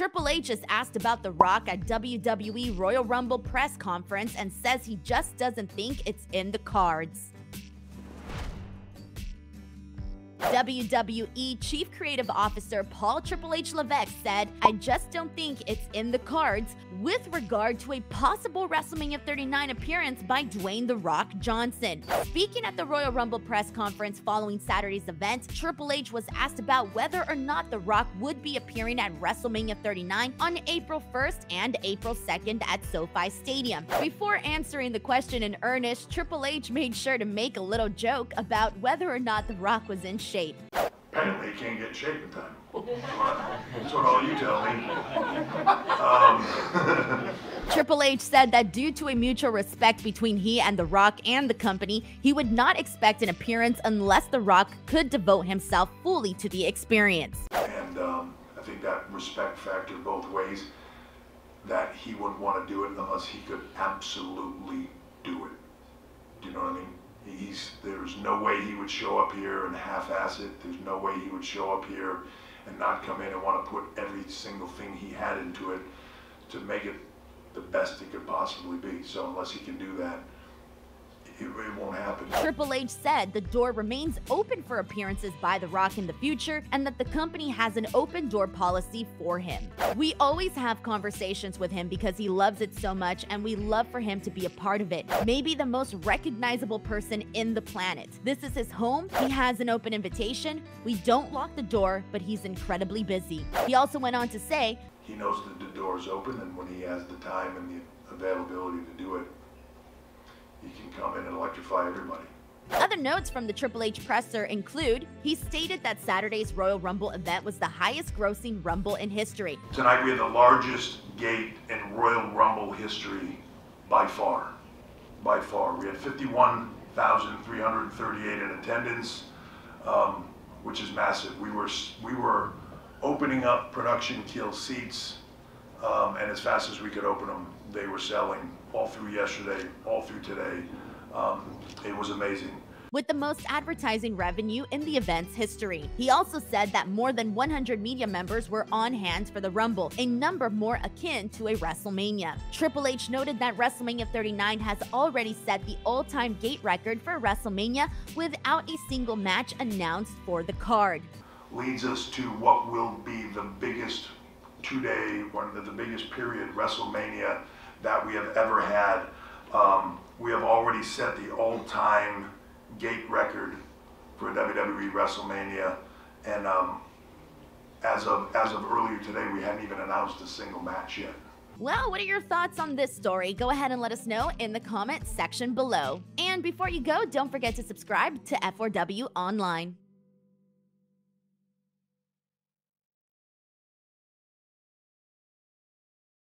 Triple H is asked about The Rock at WWE Royal Rumble press conference and says he just doesn't think it's in the cards. WWE Chief Creative Officer Paul Triple H Levesque said, I just don't think it's in the cards with regard to a possible WrestleMania 39 appearance by Dwayne The Rock Johnson. Speaking at the Royal Rumble press conference following Saturday's event, Triple H was asked about whether or not The Rock would be appearing at WrestleMania 39 on April 1st and April 2nd at SoFi Stadium. Before answering the question in earnest, Triple H made sure to make a little joke about whether or not The Rock was in shape. Apparently, he can't get in shape in time. That's what all you tell me. Um, Triple H said that due to a mutual respect between he and The Rock and the company, he would not expect an appearance unless The Rock could devote himself fully to the experience. and um, I think that respect factor both ways, that he wouldn't want to do it unless he could absolutely do it. Do you know what I mean? He's, there's no way he would show up here and half-ass it. There's no way he would show up here and not come in and want to put every single thing he had into it to make it the best it could possibly be. So unless he can do that, it, it won't happen. Triple H said the door remains open for appearances by The Rock in the future and that the company has an open door policy for him. We always have conversations with him because he loves it so much and we love for him to be a part of it. Maybe the most recognizable person in the planet. This is his home. He has an open invitation. We don't lock the door, but he's incredibly busy. He also went on to say, he knows that the door is open and when he has the time and the availability to do it, he can come electrify everybody. Other notes from the Triple H presser include he stated that Saturday's Royal Rumble event was the highest grossing Rumble in history. Tonight we had the largest gate in Royal Rumble history by far. By far. We had 51,338 in attendance, um, which is massive. We were, we were opening up production kill seats, um, and as fast as we could open them, they were selling all through yesterday, all through today. Um, it was amazing. With the most advertising revenue in the event's history. He also said that more than 100 media members were on hand for the Rumble, a number more akin to a WrestleMania. Triple H noted that WrestleMania 39 has already set the all time gate record for WrestleMania without a single match announced for the card. Leads us to what will be the biggest two day, one of the biggest period WrestleMania that we have ever had. Um, we have already set the all-time gate record for WWE WrestleMania, and um, as of as of earlier today, we hadn't even announced a single match yet. Well, what are your thoughts on this story? Go ahead and let us know in the comment section below. And before you go, don't forget to subscribe to F4W Online.